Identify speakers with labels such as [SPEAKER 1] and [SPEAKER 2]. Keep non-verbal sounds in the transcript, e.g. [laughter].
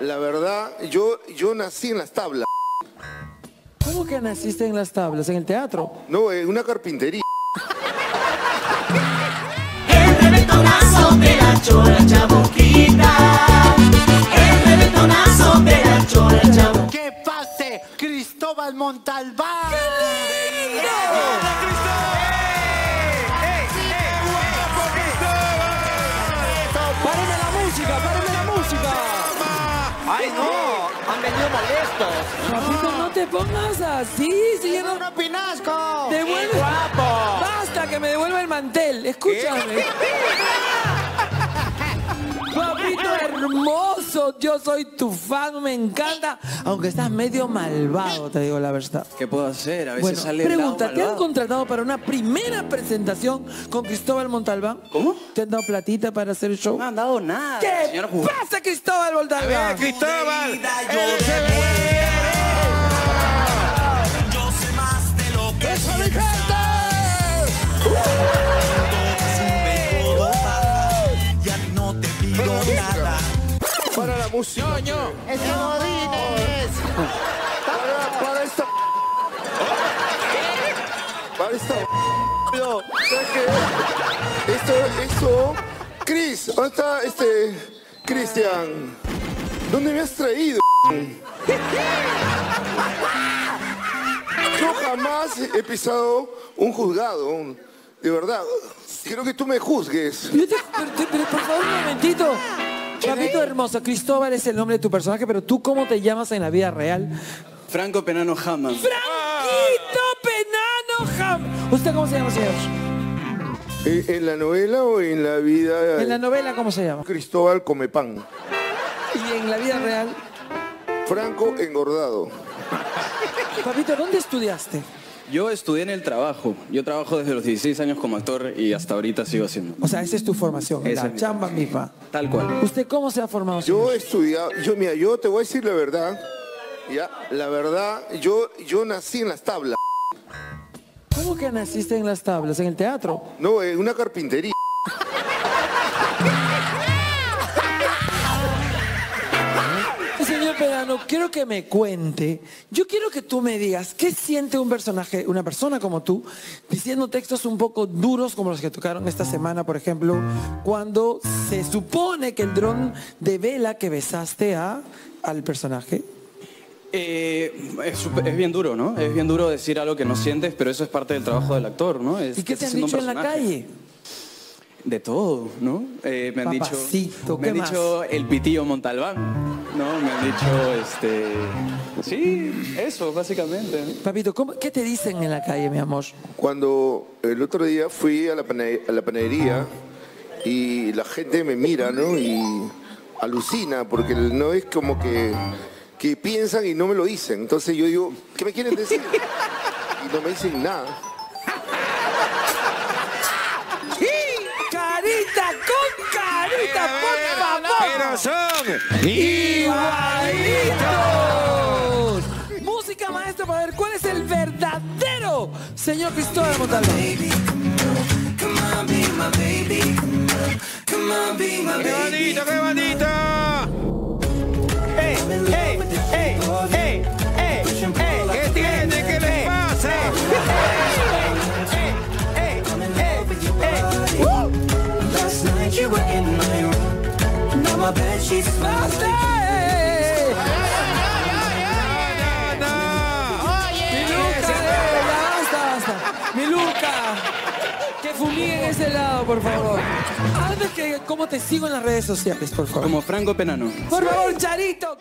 [SPEAKER 1] La verdad, yo, yo nací en las tablas.
[SPEAKER 2] ¿Cómo que naciste en las tablas? ¿En el teatro?
[SPEAKER 1] No, en una carpintería.
[SPEAKER 3] El revetonazo de la chora chabuquita. El revetonazo de la chora chabuquita.
[SPEAKER 4] ¡Que pase Cristóbal Montalbán!
[SPEAKER 2] ¡Párame
[SPEAKER 4] ¡Ay, no! Han venido molestos.
[SPEAKER 2] Papito, no te pongas así, si yo no...
[SPEAKER 4] ¡Uno pinasco!
[SPEAKER 2] Devuelve...
[SPEAKER 4] guapo!
[SPEAKER 2] ¡Basta que me devuelva el mantel! Escúchame. [laughs] Hermoso, yo soy tu fan, me encanta. Aunque estás medio malvado, te digo la verdad.
[SPEAKER 5] ¿Qué puedo hacer? A veces
[SPEAKER 2] Bueno,
[SPEAKER 5] sale
[SPEAKER 2] pregunta, ¿te han contratado para una primera presentación con Cristóbal Montalbán?
[SPEAKER 5] ¿Cómo?
[SPEAKER 2] ¿Te han dado platita para hacer el show?
[SPEAKER 5] No me han dado nada.
[SPEAKER 2] ¿Qué
[SPEAKER 5] señor
[SPEAKER 2] pasa, Cristóbal Montalbán?
[SPEAKER 6] Cristóbal.
[SPEAKER 1] Música.
[SPEAKER 4] ¡Ese Godínez!
[SPEAKER 1] Para, para esta. Para esta. No, ¿sabes qué? Esto, esto. Chris, ¿dónde está este. Cristian? ¿Dónde me has traído? Yo jamás he pisado un juzgado, de verdad. Quiero que tú me juzgues.
[SPEAKER 2] Yo te- pero, te- pero, por favor, un momentito. Hermoso, Cristóbal es el nombre de tu personaje, pero tú cómo te llamas en la vida real?
[SPEAKER 5] Franco Penano Hammond.
[SPEAKER 2] ¡Franquito Penano Jam! ¿Usted cómo se llama, señor?
[SPEAKER 1] ¿En, en la novela o en la vida?
[SPEAKER 2] En la novela, ¿cómo se llama?
[SPEAKER 1] Cristóbal come pan.
[SPEAKER 2] Y en la vida real.
[SPEAKER 1] Franco engordado.
[SPEAKER 2] Papito, ¿dónde estudiaste?
[SPEAKER 5] Yo estudié en el trabajo. Yo trabajo desde los 16 años como actor y hasta ahorita sigo haciendo.
[SPEAKER 2] O sea, esa es tu formación,
[SPEAKER 5] Esa
[SPEAKER 2] la
[SPEAKER 5] es mi
[SPEAKER 2] chamba misma.
[SPEAKER 5] Tal cual.
[SPEAKER 2] ¿Usted cómo se ha formado?
[SPEAKER 1] Yo he estudiado, yo mira, yo te voy a decir la verdad. Ya, la verdad, yo, yo nací en las tablas.
[SPEAKER 2] ¿Cómo que naciste en las tablas? ¿En el teatro?
[SPEAKER 1] No, en una carpintería.
[SPEAKER 2] Que me cuente. Yo quiero que tú me digas qué siente un personaje, una persona como tú, diciendo textos un poco duros como los que tocaron esta semana, por ejemplo, cuando se supone que el dron devela que besaste a, al personaje.
[SPEAKER 5] Eh, es, bien duro, ¿no? Es bien duro decir algo que no sientes, pero eso es parte del trabajo del actor, ¿no? Es
[SPEAKER 2] ¿Y qué te han dicho en la calle?
[SPEAKER 5] De todo, ¿no? Eh, me han
[SPEAKER 2] Papacito,
[SPEAKER 5] dicho, me
[SPEAKER 2] ¿qué
[SPEAKER 5] han
[SPEAKER 2] más?
[SPEAKER 5] dicho el pitillo Montalbán, ¿no? Me han dicho, este, sí, eso básicamente.
[SPEAKER 2] Papito, ¿cómo- ¿qué te dicen en la calle, mi amor?
[SPEAKER 1] Cuando el otro día fui a la, a la panadería y la gente me mira, ¿no? Y alucina, porque no es como que, que piensan y no me lo dicen. Entonces yo digo, ¿qué me quieren decir? Y no me dicen nada.
[SPEAKER 2] ¡Carita con carita,
[SPEAKER 6] Pero son
[SPEAKER 2] ¡Igualitos! Música maestra para ver cuál es el verdadero señor Cristóbal Montalbán.
[SPEAKER 6] ¡Qué bonito, qué bonito!
[SPEAKER 4] ¡Ey, ey, ey, ey, ey!
[SPEAKER 6] ¿Qué tiene? ¿Qué les pasa?
[SPEAKER 4] ¡Ey, ey, ey!
[SPEAKER 3] Last night you were in my room. My bed sheets.
[SPEAKER 2] Mi Luca, que fumiguen ese lado, por favor. Antes que, ¿cómo te sigo en las redes sociales, por favor?
[SPEAKER 5] Como Franco Penano.
[SPEAKER 2] Por favor, Charito.